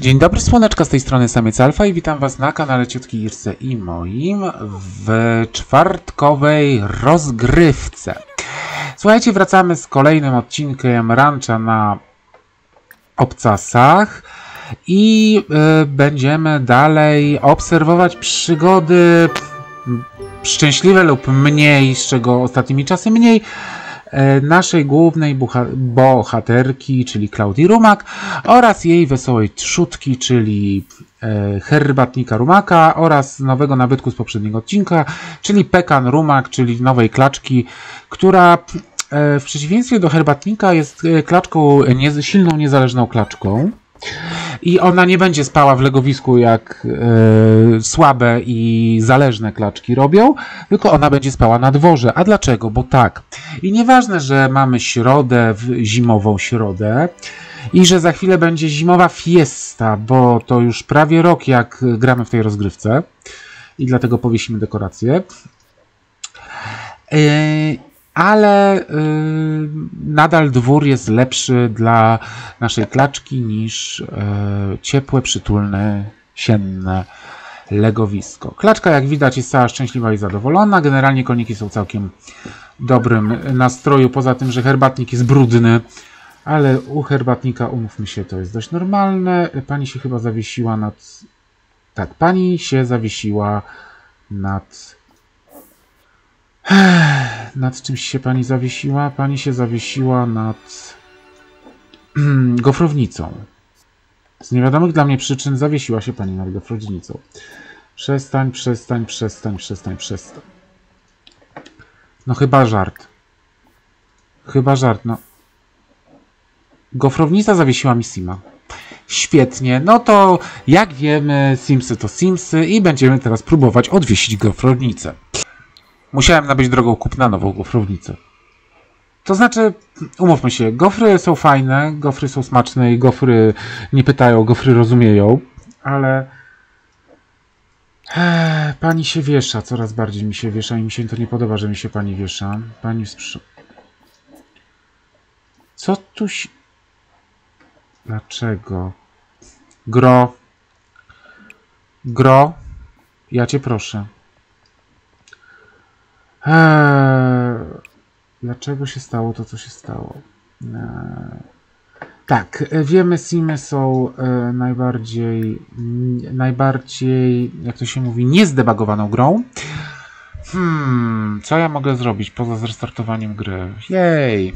Dzień dobry, słoneczka z tej strony Samiec Alfa i witam Was na kanale Ciotki Irce i moim w czwartkowej rozgrywce. Słuchajcie, wracamy z kolejnym odcinkiem Rancha na Obcasach i y, będziemy dalej obserwować przygody szczęśliwe lub mniej, z czego ostatnimi czasy mniej, naszej głównej bohaterki, czyli Klaudii Rumak oraz jej wesołej trzutki, czyli e, herbatnika Rumaka oraz nowego nabytku z poprzedniego odcinka, czyli Pekan Rumak, czyli nowej klaczki, która e, w przeciwieństwie do herbatnika jest e, klaczką, silną, niezależną klaczką. I ona nie będzie spała w legowisku jak e, słabe i zależne klaczki robią, tylko ona będzie spała na dworze. A dlaczego? Bo tak. I nieważne, że mamy środę, zimową środę i że za chwilę będzie zimowa fiesta, bo to już prawie rok jak gramy w tej rozgrywce i dlatego powiesimy dekoracje. Yy, ale yy, nadal dwór jest lepszy dla naszej klaczki niż yy, ciepłe, przytulne, sienne legowisko. Klaczka, jak widać, jest cała szczęśliwa i zadowolona. Generalnie koniki są całkiem dobrym nastroju, poza tym, że herbatnik jest brudny, ale u herbatnika, umówmy się, to jest dość normalne. Pani się chyba zawiesiła nad... Tak, pani się zawiesiła nad... Nad czymś się pani zawiesiła? Pani się zawiesiła nad gofrownicą. Z niewiadomych dla mnie przyczyn zawiesiła się pani nad gofrownicą. Przestań, przestań, przestań, przestań, przestań. No chyba żart. Chyba żart, no. Gofrownica zawiesiła mi Sima. Świetnie, no to jak wiemy, Simsy to Simsy i będziemy teraz próbować odwiesić gofrownicę. Musiałem nabyć drogą kupna nową gofrownicę. To znaczy, umówmy się, gofry są fajne, gofry są smaczne i gofry nie pytają, gofry rozumieją, ale Eee, pani się wiesza, coraz bardziej mi się wiesza i mi się to nie podoba, że mi się pani wiesza. Pani. Co tu się... Dlaczego? Gro. Gro. Ja cię proszę. Eee, dlaczego się stało to, co się stało? Eee, tak, wiemy, Simy są e, najbardziej, najbardziej, jak to się mówi, niezdebagowaną grą. Hmm, co ja mogę zrobić poza zrestartowaniem gry? Jej.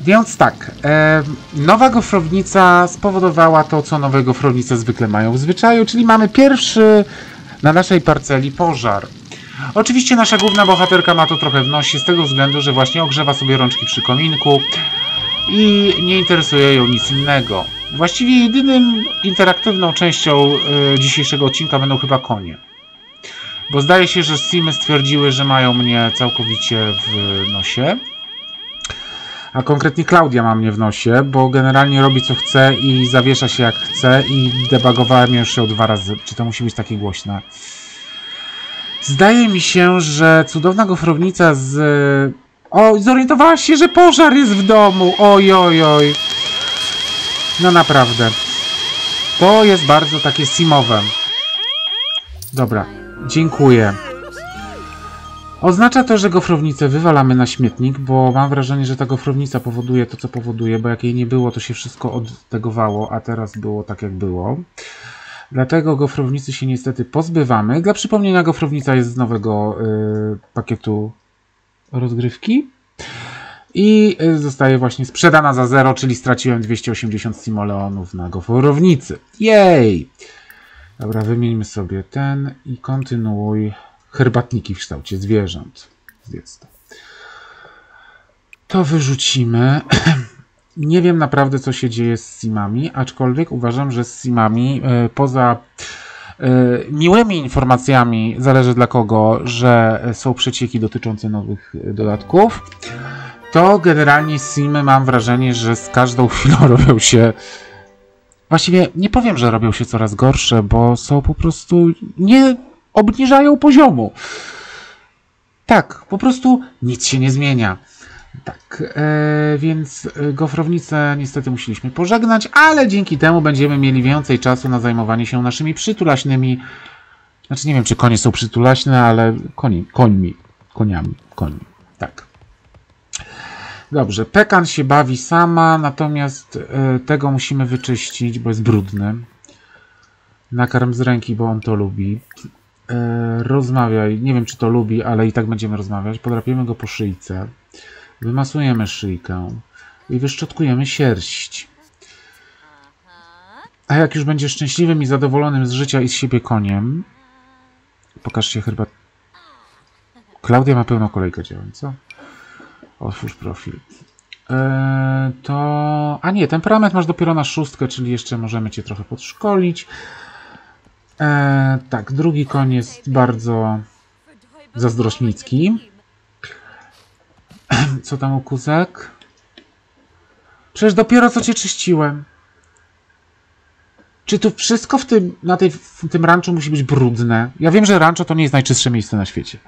Więc tak, e, nowa gofrownica spowodowała to, co nowe gofrownice zwykle mają w zwyczaju, czyli mamy pierwszy na naszej parceli pożar. Oczywiście nasza główna bohaterka ma to trochę w nosie, z tego względu, że właśnie ogrzewa sobie rączki przy kominku i nie interesuje ją nic innego. Właściwie jedynym interaktywną częścią e, dzisiejszego odcinka będą chyba konie. Bo zdaje się, że Simy stwierdziły, że mają mnie całkowicie w nosie. A konkretnie Klaudia ma mnie w nosie, bo generalnie robi co chce i zawiesza się jak chce i debagowałem ją dwa razy. Czy to musi być takie głośne? Zdaje mi się, że cudowna gofrownica z... O, zorientowałaś się, że pożar jest w domu! Oj, oj, oj. No naprawdę. To jest bardzo takie simowe. Dobra, dziękuję. Oznacza to, że gofrownicę wywalamy na śmietnik, bo mam wrażenie, że ta gofrownica powoduje to, co powoduje, bo jak jej nie było, to się wszystko odtegowało, a teraz było tak, jak było. Dlatego gofrownicy się niestety pozbywamy. Dla przypomnienia, gofrownica jest z nowego y, pakietu rozgrywki. I y, zostaje właśnie sprzedana za zero, czyli straciłem 280 simoleonów na gofrownicy. Jej! Dobra, wymieńmy sobie ten i kontynuuj herbatniki w kształcie zwierząt. Zjedz to. To wyrzucimy. Nie wiem naprawdę, co się dzieje z simami, aczkolwiek uważam, że z simami e, poza e, miłymi informacjami, zależy dla kogo, że są przecieki dotyczące nowych e, dodatków, to generalnie simy mam wrażenie, że z każdą chwilą robią się Właściwie nie powiem, że robią się coraz gorsze, bo są po prostu nie obniżają poziomu. Tak, po prostu nic się nie zmienia. Tak, e, więc gofrownicę niestety musieliśmy pożegnać, ale dzięki temu będziemy mieli więcej czasu na zajmowanie się naszymi przytulaśnymi. Znaczy nie wiem, czy konie są przytulaśne, ale koni, końmi, koniami, końmi. Tak. Dobrze, pekan się bawi sama, natomiast e, tego musimy wyczyścić, bo jest brudny. Nakarm z ręki, bo on to lubi. E, rozmawiaj, nie wiem czy to lubi, ale i tak będziemy rozmawiać. Podrapiemy go po szyjce. Wymasujemy szyjkę i wyszczotkujemy sierść. A jak już będzie szczęśliwym i zadowolonym z życia i z siebie koniem, pokaż się chyba. Klaudia ma pełną kolejkę działań, co? Otwórz profil. Eee, to. A nie, temperament masz dopiero na szóstkę, czyli jeszcze możemy cię trochę podszkolić. Eee, tak, drugi koń jest bardzo zazdrośnicki. Co tam u? Przecież dopiero co cię czyściłem. Czy tu wszystko w tym, na tej, w tym ranczu musi być brudne? Ja wiem, że rancho to nie jest najczystsze miejsce na świecie.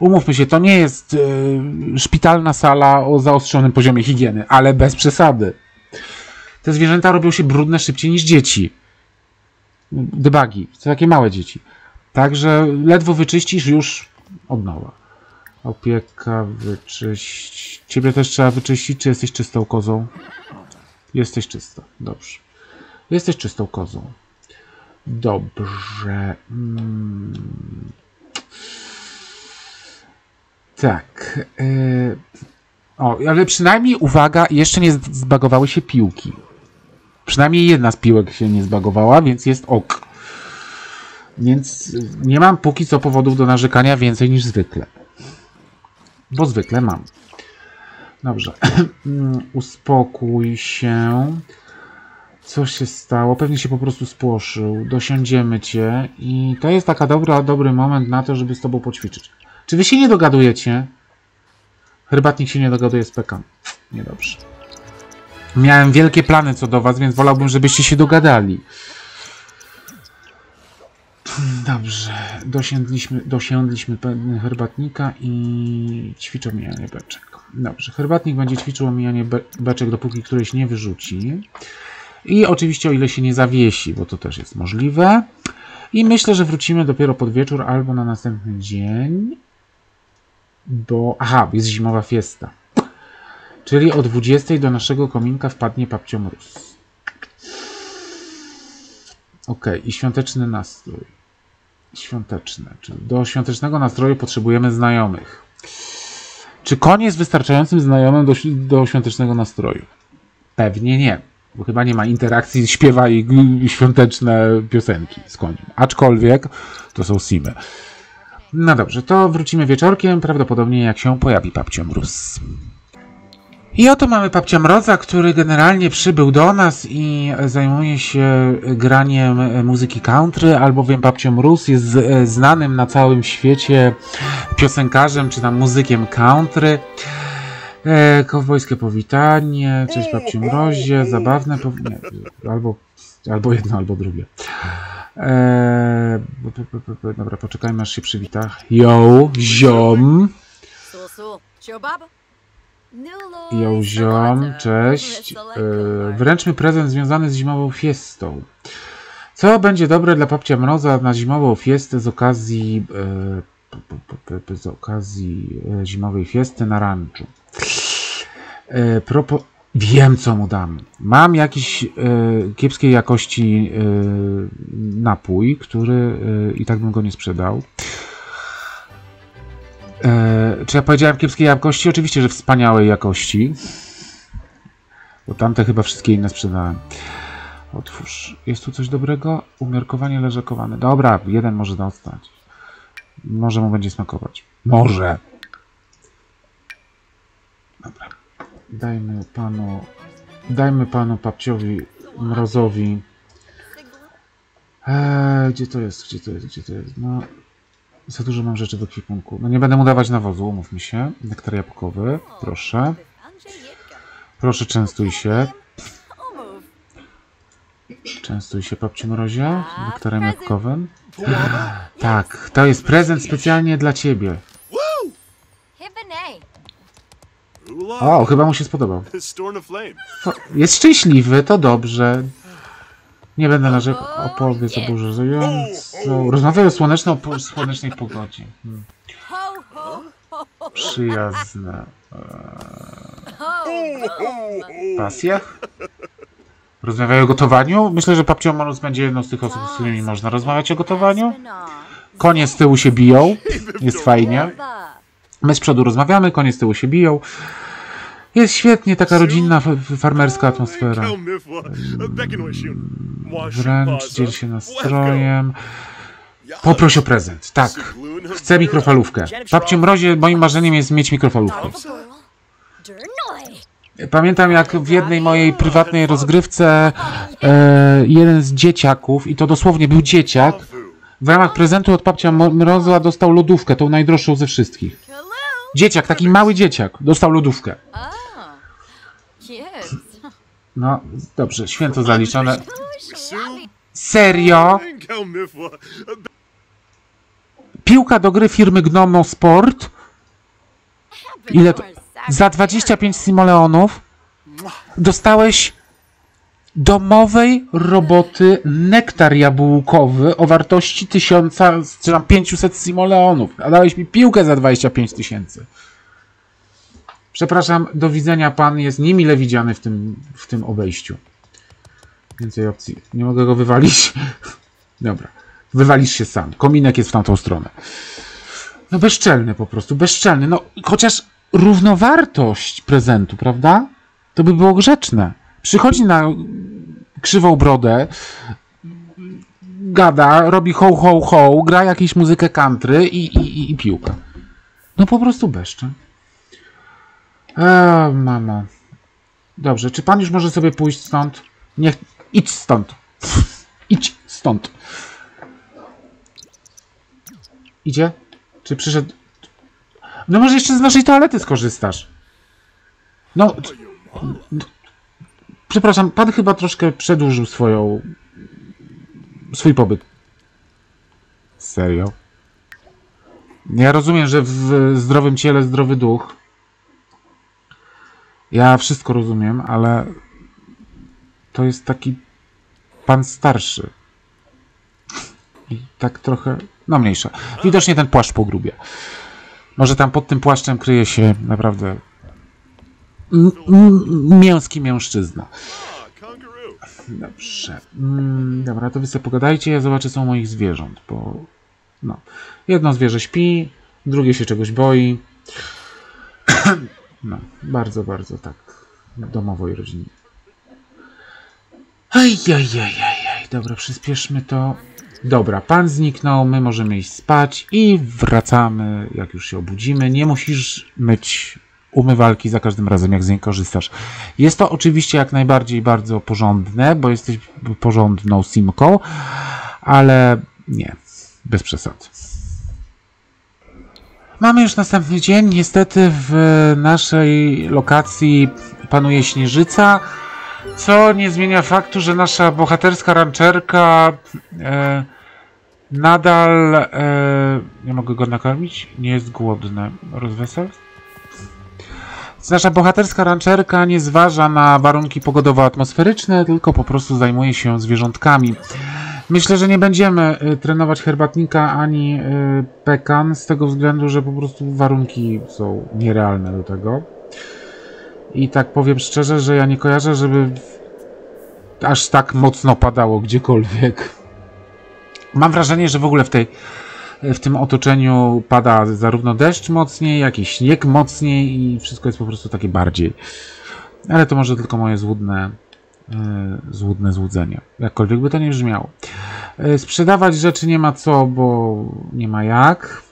Umówmy się, to nie jest yy, szpitalna sala o zaostrzonym poziomie higieny, ale bez przesady. Te zwierzęta robią się brudne szybciej niż dzieci. Debagi, to takie małe dzieci. Także ledwo wyczyścisz już od nowa. Opieka, wyczyść. Ciebie też trzeba wyczyścić, czy jesteś czystą kozą? Jesteś czysta, dobrze. Jesteś czystą kozą. Dobrze. Mm. Tak. Yy. O, ale przynajmniej uwaga, jeszcze nie zbagowały się piłki. Przynajmniej jedna z piłek się nie zbagowała, więc jest ok. Więc nie mam póki co powodów do narzekania więcej niż zwykle. Bo zwykle mam. Dobrze. Uspokój się. Co się stało? Pewnie się po prostu spłoszył. Dosiądziemy cię i to jest taka dobra, dobry moment na to, żeby z tobą poćwiczyć. Czy wy się nie dogadujecie? Herbatnik się nie dogaduje z Pekan. Niedobrze. Miałem wielkie plany co do was, więc wolałbym, żebyście się dogadali. Dobrze. Dosiędliśmy, dosiędliśmy herbatnika i ćwiczę omijanie beczek. Dobrze. Herbatnik będzie ćwiczył omijanie be beczek, dopóki któryś nie wyrzuci. I oczywiście o ile się nie zawiesi, bo to też jest możliwe. I myślę, że wrócimy dopiero pod wieczór albo na następny dzień. Bo... Aha, jest zimowa fiesta. Czyli o 20 do naszego kominka wpadnie papcio mróz. Ok, i świąteczny nastrój. Świąteczny. Czyli do świątecznego nastroju potrzebujemy znajomych. Czy koń jest wystarczającym znajomym do, do świątecznego nastroju? Pewnie nie, bo chyba nie ma interakcji, śpiewa i, świąteczne piosenki z koniem. Aczkolwiek to są simy. No dobrze, to wrócimy wieczorkiem, prawdopodobnie jak się pojawi papcio mróz. I oto mamy Papcia Mroza, który generalnie przybył do nas i zajmuje się graniem muzyki country, albowiem Papcio Mróz jest znanym na całym świecie piosenkarzem czy tam muzykiem country. E, kowbojskie powitanie, cześć Papciu Mrozie, zabawne powitanie, albo, albo jedno, albo drugie. E, dobra, poczekajmy aż się przywita. Yo, ziom. Yo, ziom, cześć. E, wręczmy prezent związany z zimową fiestą. Co będzie dobre dla Papcia Mroza na zimową fiestę z okazji e, z okazji e, zimowej fiesty na ranczu? Propo... Wiem, co mu dam. Mam jakiś kiepskiej jakości napój, który i tak bym go nie sprzedał. E, czy ja powiedziałem kiepskiej jakości? Oczywiście, że wspaniałej jakości. Bo tamte chyba wszystkie inne sprzedałem. Otwórz. Jest tu coś dobrego? Umiarkowanie leżakowane. Dobra, jeden może dostać. Może mu będzie smakować. Może. Dobra. Dajmy panu... Dajmy panu papciowi mrozowi... Eee, gdzie to jest? Gdzie to jest? Gdzie to jest? No... Za dużo mam rzeczy w ekwipunku. No nie będę mu dawać nawozu, umówmy się. Nektar jabłkowy, proszę. Proszę, częstuj się. Częstuj się, papciu mrozie, nektarem jabłkowym. Tak, to jest prezent specjalnie dla ciebie. O, chyba mu się spodobał. Jest szczęśliwy, to dobrze. Nie będę narzekał. Opowiedz o burzająco. Rozmawiaj o słonecznej, o po- słonecznej pogodzie. Hmm. Przyjazne. ho. Pasjach? Rozmawiają o gotowaniu? Myślę, że papcio Monus będzie jedną z tych osób, z którymi można rozmawiać o gotowaniu. Konie z tyłu się biją. Jest fajnie. My z przodu rozmawiamy, konie z tyłu się biją. Jest świetnie, taka rodzinna, farmerska atmosfera. Wręcz dzieli się nastrojem. Poproś o prezent. Tak. Chcę mikrofalówkę. Babciu Mrozie, moim marzeniem jest mieć mikrofalówkę. Pamiętam jak w jednej mojej prywatnej rozgrywce e, jeden z dzieciaków, i to dosłownie był dzieciak, w ramach prezentu od babcia Mrozła dostał lodówkę, tą najdroższą ze wszystkich. Dzieciak, taki mały dzieciak, dostał lodówkę. No, dobrze, święto zaliczone. Serio? Piłka do gry firmy Gnomo Sport? Ile to? Za 25 simoleonów dostałeś domowej roboty nektar jabłkowy o wartości 1000, czy tam 500 simoleonów. A dałeś mi piłkę za 25 tysięcy. Przepraszam, do widzenia pan jest niemile widziany w tym, w tym obejściu. Więcej opcji. Nie mogę go wywalić. Dobra. Wywalisz się sam. Kominek jest w tamtą stronę. No bezczelny po prostu, bezczelny. No chociaż równowartość prezentu, prawda? To by było grzeczne. Przychodzi na krzywą brodę, gada, robi ho ho ho, gra jakąś muzykę country i, i, i, i piłka. No po prostu bezczyn. Eee, mamo. Dobrze, czy pan już może sobie pójść stąd? Niech... Idź stąd. Idź stąd. Idzie? Czy przyszedł? No może jeszcze z naszej toalety skorzystasz. No. Przepraszam, pan chyba troszkę przedłużył swoją. swój pobyt. Serio? Ja rozumiem, że w zdrowym ciele zdrowy duch. Ja wszystko rozumiem, ale to jest taki pan starszy. I tak trochę. No mniejsza. Widocznie ten płaszcz pogrubia. Może tam pod tym płaszczem kryje się naprawdę mięski mężczyzna. Dobrze. Mm, dobra, to wy sobie pogadajcie, ja zobaczę co u moich zwierząt, bo no. Jedno zwierzę śpi, drugie się czegoś boi. No, bardzo, bardzo tak domowo i rodzinnie. Ajajajajaj, dobra, przyspieszmy to. Dobra, pan zniknął, my możemy iść spać i wracamy, jak już się obudzimy. Nie musisz myć umywalki za każdym razem, jak z niej korzystasz. Jest to oczywiście jak najbardziej bardzo porządne, bo jesteś porządną simką, ale nie, bez przesad. Mamy już następny dzień. Niestety w naszej lokacji panuje śnieżyca, co nie zmienia faktu, że nasza bohaterska ranczerka e, nadal e, nie mogę go nakarmić, nie jest głodny. Rozwesel? Nasza bohaterska ranczerka nie zważa na warunki pogodowo-atmosferyczne, tylko po prostu zajmuje się zwierzątkami. Myślę, że nie będziemy y, trenować herbatnika ani y, pekan z tego względu, że po prostu warunki są nierealne do tego. I tak powiem szczerze, że ja nie kojarzę, żeby aż tak mocno padało gdziekolwiek. Mam wrażenie, że w ogóle w tej w tym otoczeniu pada zarówno deszcz mocniej, jak i śnieg mocniej i wszystko jest po prostu takie bardziej. Ale to może tylko moje złudne, złudne złudzenie. Jakkolwiek by to nie brzmiało. E, Sprzedawać rzeczy nie ma co, bo nie ma jak.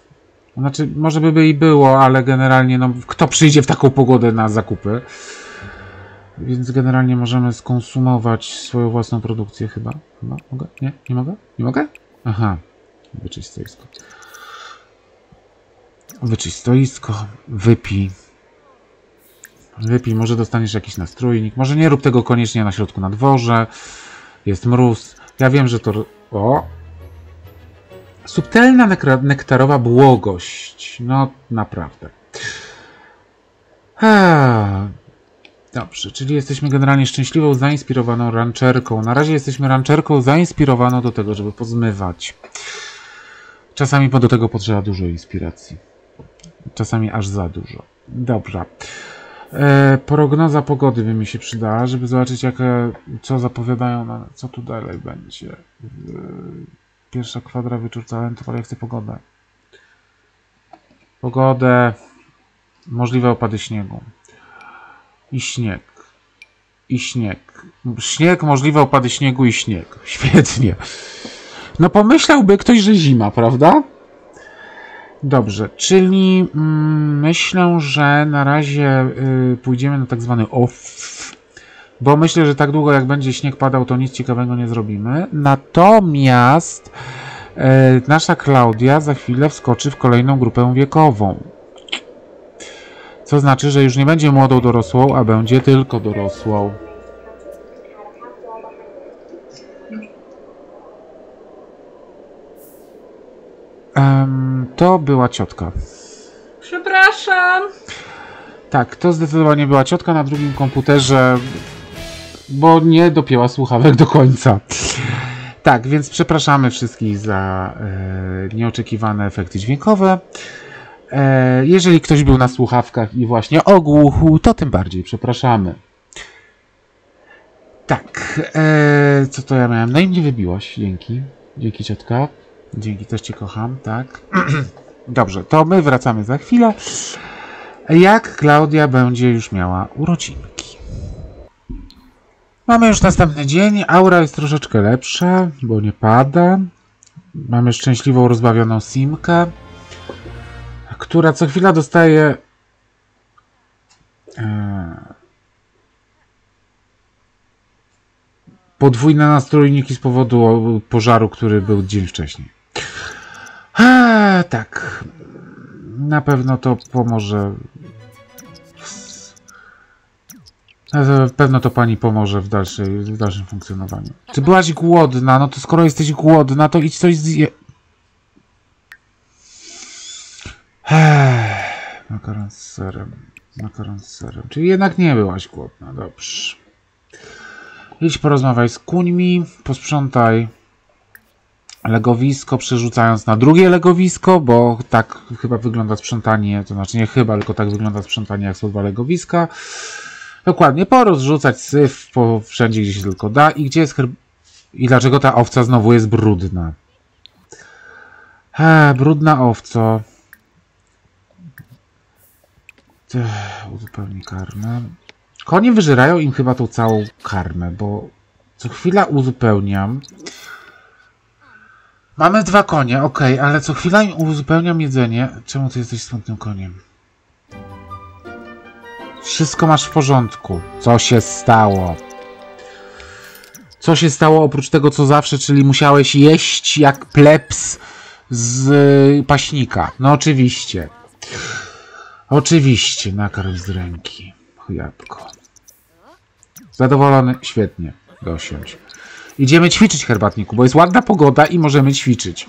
Znaczy, może by, by i było, ale generalnie, no, kto przyjdzie w taką pogodę na zakupy? Więc generalnie możemy skonsumować swoją własną produkcję chyba. Chyba? Mogę? Nie? Nie mogę? Nie mogę? Aha. Wyczyść stoisko. Wyczyść stoisko. Wypij. Wypij, może dostaniesz jakiś nastrójnik. Może nie rób tego koniecznie na środku na dworze. Jest mróz. Ja wiem, że to... O! Subtelna nektarowa błogość. No, naprawdę. Eee, Dobrze, czyli jesteśmy generalnie szczęśliwą, zainspirowaną rancherką. Na razie jesteśmy rancherką zainspirowaną do tego, żeby pozmywać. Czasami do tego potrzeba dużo inspiracji. Czasami aż za dużo. Dobra. E, prognoza pogody by mi się przydała, żeby zobaczyć, jakie, co zapowiadają, na, co tu dalej będzie. E, pierwsza kwadra wieczór talentów, ale ja chcę pogodę. Pogodę. Możliwe opady śniegu. I śnieg. I śnieg. Śnieg, możliwe opady śniegu i śnieg. Świetnie. No pomyślałby ktoś, że zima, prawda? Dobrze, czyli mm, myślę, że na razie y, pójdziemy na tak zwany off, bo myślę, że tak długo jak będzie śnieg padał, to nic ciekawego nie zrobimy. Natomiast y, nasza Klaudia za chwilę wskoczy w kolejną grupę wiekową. Co znaczy, że już nie będzie młodą dorosłą, a będzie tylko dorosłą. Em, to była ciotka. Przepraszam. Tak, to zdecydowanie była ciotka na drugim komputerze, bo nie dopięła słuchawek do końca. Tak, więc przepraszamy wszystkich za e, nieoczekiwane efekty dźwiękowe. E, jeżeli ktoś był na słuchawkach i właśnie ogłuchł, to tym bardziej przepraszamy. Tak, e, co to ja miałem? No i mnie wybiłaś, dzięki. Dzięki ciotka. Dzięki, też cię kocham, tak. Dobrze, to my wracamy za chwilę. Jak Klaudia będzie już miała urodzinki. Mamy już następny dzień. Aura jest troszeczkę lepsza, bo nie pada. Mamy szczęśliwą, rozbawioną Simkę, która co chwila dostaje. e, Podwójne nastrójniki z powodu pożaru, który był dzień wcześniej. A, tak. Na pewno to pomoże. Na pewno to pani pomoże w, dalszej, w dalszym funkcjonowaniu. Czy byłaś głodna? No to skoro jesteś głodna, to idź coś zje... Makaron z serem. Makaron z serem. Czyli jednak nie byłaś głodna. Dobrze. Idź porozmawiaj z kuńmi, posprzątaj legowisko, przerzucając na drugie legowisko, bo tak chyba wygląda sprzątanie, to znaczy nie chyba, tylko tak wygląda sprzątanie, jak są dwa legowiska. Dokładnie, porozrzucać syf po wszędzie, gdzie się tylko da. I gdzie jest herb... I dlaczego ta owca znowu jest brudna? Eee, brudna owco. Ech, uzupełnij karmę. Konie wyżerają im chyba tą całą karmę, bo co chwila uzupełniam. Mamy dwa konie, ok, ale co chwila im uzupełniam jedzenie. Czemu ty jesteś smutnym koniem? Wszystko masz w porządku. Co się stało? Co się stało oprócz tego, co zawsze, czyli musiałeś jeść jak plebs z y, paśnika? No oczywiście. Oczywiście, nakarm z ręki. Jabłko. Zadowolony? Świetnie. Dosiądź. Idziemy ćwiczyć, herbatniku, bo jest ładna pogoda i możemy ćwiczyć.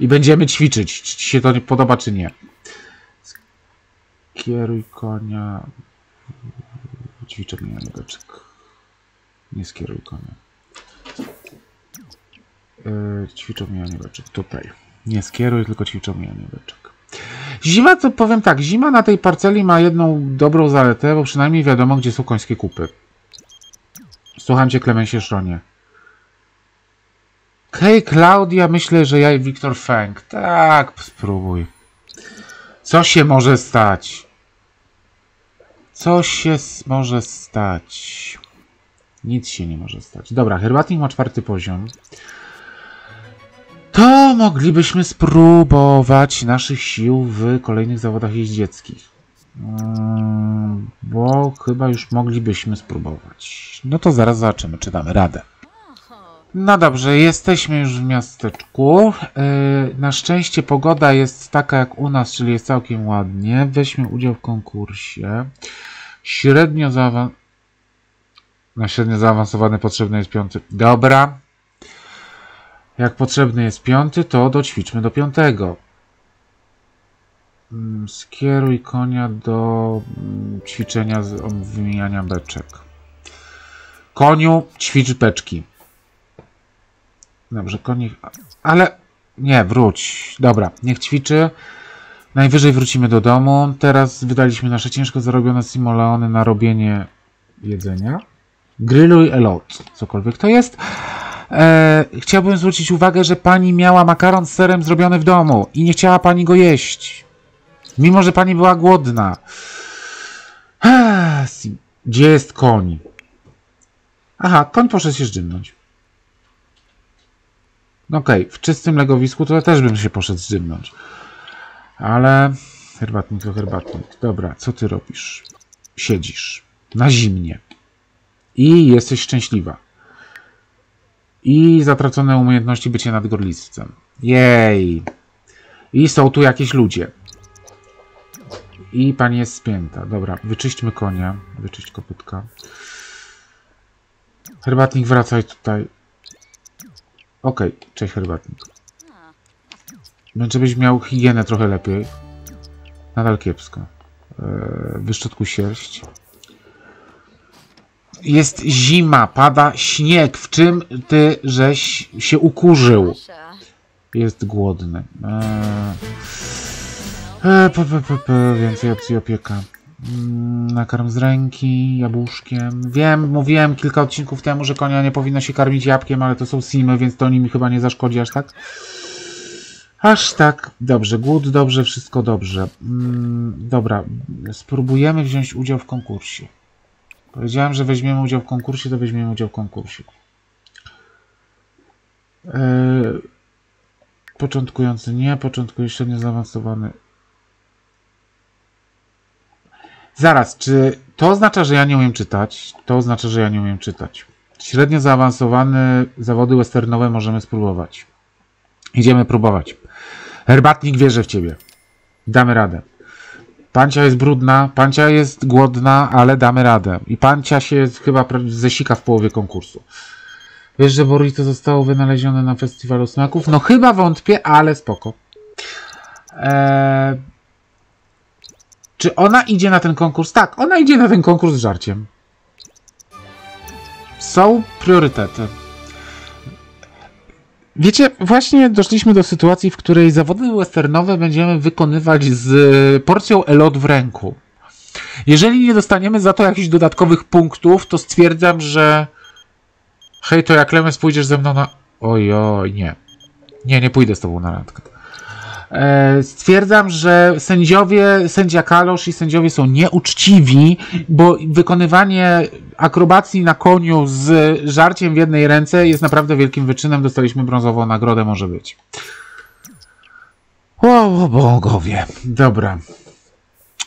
I będziemy ćwiczyć. Czy ci się to podoba, czy nie? Skieruj konia. Ćwiczę mijanióweczek. Nie skieruj konia. Yy, ćwiczę mijanióweczek. Tutaj. Nie skieruj, tylko ćwiczę mijanióweczek. Zima, to powiem tak, zima na tej parceli ma jedną dobrą zaletę, bo przynajmniej wiadomo, gdzie są końskie kupy. Słucham cię, Klemensie Szronie. Hej, Klaudia, myślę, że ja i Wiktor Feng. Tak, spróbuj. Co się może stać? Co się może stać? Nic się nie może stać. Dobra, herbatnik ma czwarty poziom. To moglibyśmy spróbować naszych sił w kolejnych zawodach jeździeckich. Mm, Bo chyba już moglibyśmy spróbować. No to zaraz zobaczymy, czy damy radę. No dobrze, jesteśmy już w miasteczku. Yy, na szczęście pogoda jest taka jak u nas, czyli jest całkiem ładnie. Weźmy udział w konkursie. Średnio. Na średnio zaawansowany potrzebny jest piąty. Dobra. Jak potrzebny jest piąty, to doćwiczmy do piątego. Mm, Skieruj konia do mm, ćwiczenia z wymieniania beczek. Koniu, ćwicz beczki. Dobrze, konik. Ale nie, wróć. Dobra, niech ćwiczy. Najwyżej wrócimy do domu. Teraz wydaliśmy nasze ciężko zarobione simoleony na robienie jedzenia. Grilluj elot, cokolwiek to jest. E, chciałbym zwrócić uwagę, że pani miała makaron z serem zrobiony w domu i nie chciała pani go jeść. Mimo, że pani była głodna. Sim- Gdzie jest koń? Aha, koń poszedł się zdrzymnąć. No Okej, w czystym legowisku to ja też bym się poszedł zdrzymnąć. Ale herbatnik to herbatnik. Dobra, co ty robisz? Siedzisz na zimnie i jesteś szczęśliwa. I zatracone umiejętności bycia nadgorliwcem. Jej. I są tu jakieś ludzie. I pani jest spięta. Dobra, wyczyśćmy konia. Wyczyść kopytka. Herbatnik, wracaj tutaj. Okej, cześć herbatnik. Żebyś miał higienę trochę lepiej. Nadal kiepsko. Eee, wyszczotkuj sierść. Jest zima, pada śnieg. W czym ty żeś się ukurzył? Jest głodny. Eee, e, p, p, p, p, więcej opcji opieka. Mm, Nakarm z ręki, jabłuszkiem. Wiem, mówiłem kilka odcinków temu, że konia nie powinno się karmić jabłkiem, ale to są simy, więc to mi chyba nie zaszkodzi aż tak. Aż tak. Dobrze, głód dobrze, wszystko dobrze. Mm, dobra, spróbujemy wziąć udział w konkursie. Powiedziałem, że weźmiemy udział w konkursie, to weźmiemy udział w konkursie. Eee, Początkujący nie, początkujący średnio zaawansowany. Zaraz, czy to oznacza, że ja nie umiem czytać? To oznacza, że ja nie umiem czytać. Średnio zaawansowane zawody westernowe możemy spróbować. Idziemy próbować. Herbatnik wierzę w ciebie. Damy radę. Pancia jest brudna, pancia jest głodna, ale damy radę. I pancia się chyba zesika w połowie konkursu. Wiesz, że burrito zostało wynalezione na festiwalu smaków? No chyba wątpię, ale spoko. Eee... Czy ona idzie na ten konkurs? Tak, ona idzie na ten konkurs z żarciem. Są priorytety. Wiecie, właśnie doszliśmy do sytuacji, w której zawody westernowe będziemy wykonywać z porcją elot w ręku. Jeżeli nie dostaniemy za to jakichś dodatkowych punktów, to stwierdzam, że Hej, to jak Lemes pójdziesz ze mną na... Ojoj, nie. Nie, nie pójdę z tobą na randkę. E, stwierdzam, że sędziowie, sędzia Kalosz i sędziowie są nieuczciwi, bo wykonywanie akrobacji na koniu z żarciem w jednej ręce jest naprawdę wielkim wyczynem. Dostaliśmy brązową nagrodę, może być. O, o bogowie. Dobra.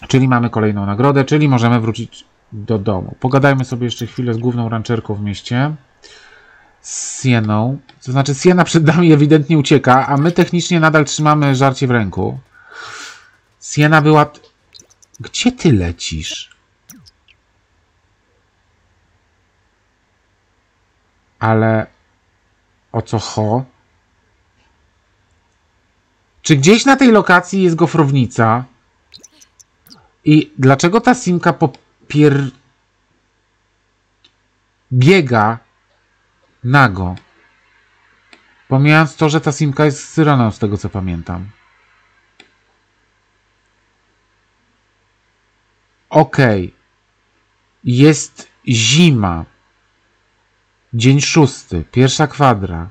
Czyli mamy kolejną nagrodę, czyli możemy wrócić do domu. Pogadajmy sobie jeszcze chwilę z główną rancherką w mieście z Sieną. To znaczy, Siena przed nami ewidentnie ucieka, a my technicznie nadal trzymamy żarcie w ręku. Siena była. Gdzie ty lecisz? Ale o co ho? Czy gdzieś na tej lokacji jest gofrownica? I dlaczego ta simka popier... biega nago. Pomijając to, że ta simka jest syreną, z tego co pamiętam. Okej. Jest zima. Dzień szósty, pierwsza kwadra.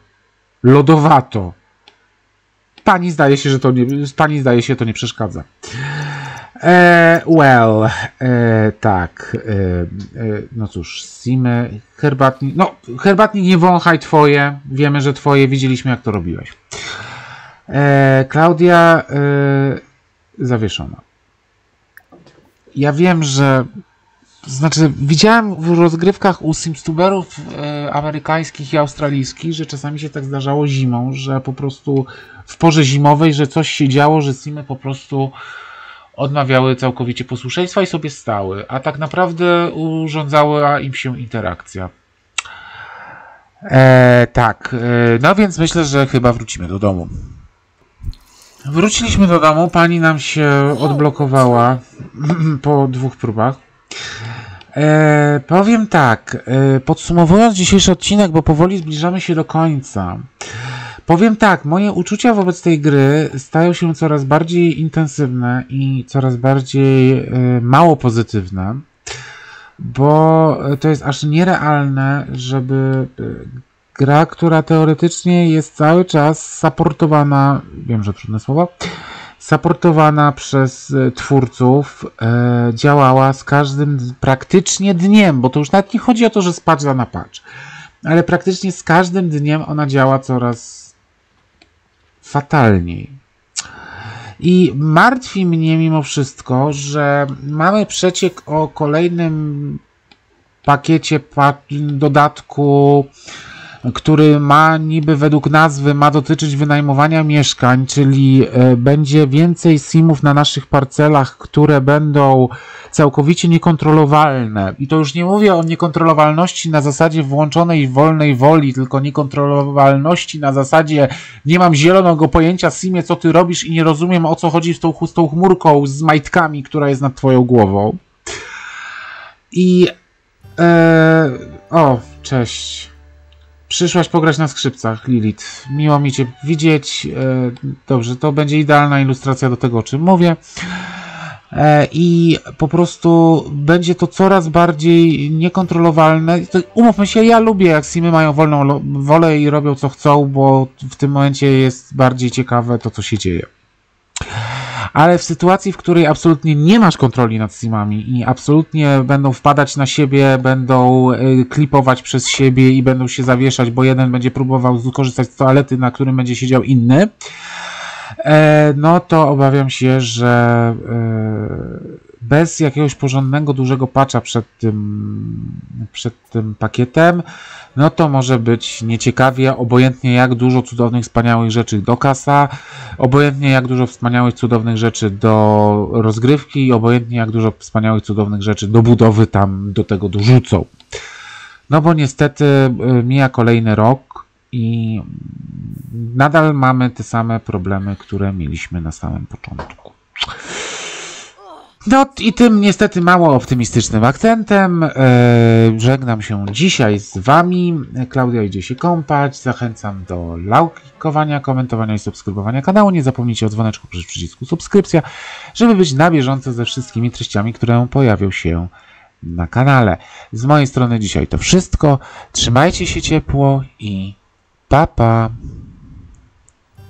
Lodowato. Pani zdaje się, że to nie, pani zdaje się, to nie przeszkadza. E, well, e, tak. E, e, no cóż, Simy, herbatnik. No, herbatnik nie wąchaj twoje. Wiemy, że twoje. Widzieliśmy, jak to robiłeś. E, Klaudia e, zawieszona. Ja wiem, że. Znaczy, widziałem w rozgrywkach u Simstuberów amerykańskich i australijskich, że czasami się tak zdarzało zimą, że po prostu w porze zimowej, że coś się działo, że Simy po prostu odmawiały całkowicie posłuszeństwa i sobie stały, a tak naprawdę urządzała im się interakcja. E, tak, e, no więc myślę, że chyba wrócimy do domu. Wróciliśmy do domu, pani nam się odblokowała po dwóch próbach. E, powiem tak, e, podsumowując dzisiejszy odcinek, bo powoli zbliżamy się do końca. Powiem tak, moje uczucia wobec tej gry stają się coraz bardziej intensywne i coraz bardziej e, mało pozytywne, bo to jest aż nierealne, żeby e, gra, która teoretycznie jest cały czas supportowana, wiem, że trudne słowo, supportowana przez e, twórców, e, działała z każdym praktycznie dniem, bo to już nawet nie chodzi o to, że z patcha na patch, ale praktycznie z każdym dniem ona działa coraz fatalniej. I martwi mnie mimo wszystko, że mamy przeciek o kolejnym pakiecie pa- dodatku, który ma niby według nazwy ma dotyczyć wynajmowania mieszkań, czyli e, będzie więcej simów na naszych parcelach, które będą całkowicie niekontrolowalne. I to już nie mówię o niekontrolowalności na zasadzie włączonej wolnej woli, tylko niekontrolowalności na zasadzie nie mam zielonego pojęcia simie, co ty robisz i nie rozumiem o co chodzi z tą, z tą chmurką z majtkami, która jest nad twoją głową. I e, o, cześć. Przyszłaś pograć na skrzypcach, Lilith. Miło mi Cię widzieć. E, Dobrze, to będzie idealna ilustracja do tego, o czym mówię. E, I po prostu będzie to coraz bardziej niekontrolowalne. Umówmy się, ja lubię, jak Simy mają wolną wolę i robią co chcą, bo w tym momencie jest bardziej ciekawe to, co się dzieje. Ale w sytuacji, w której absolutnie nie masz kontroli nad simami i absolutnie będą wpadać na siebie, będą y, klipować przez siebie i będą się zawieszać, bo jeden będzie próbował skorzystać z toalety, na którym będzie siedział inny, e, no to obawiam się, że e, bez jakiegoś porządnego, dużego patcha przed tym, przed tym pakietem, no to może być nieciekawie, obojętnie jak dużo cudownych, wspaniałych rzeczy do kasa, obojętnie jak dużo wspaniałych, cudownych rzeczy do rozgrywki obojętnie jak dużo wspaniałych, cudownych rzeczy do budowy tam do tego dorzucą. No bo niestety y, mija kolejny rok i nadal mamy te same problemy, które mieliśmy na samym początku. No i tym niestety mało optymistycznym akcentem e, żegnam się dzisiaj z Wami. Klaudia idzie się kąpać. Zachęcam do lajkowania, komentowania i subskrybowania kanału. Nie zapomnijcie o dzwoneczku przy przycisku subskrypcja, żeby być na bieżąco ze wszystkimi treściami, które pojawią się na kanale. Z mojej strony dzisiaj to wszystko. Trzymajcie się ciepło i pa pa!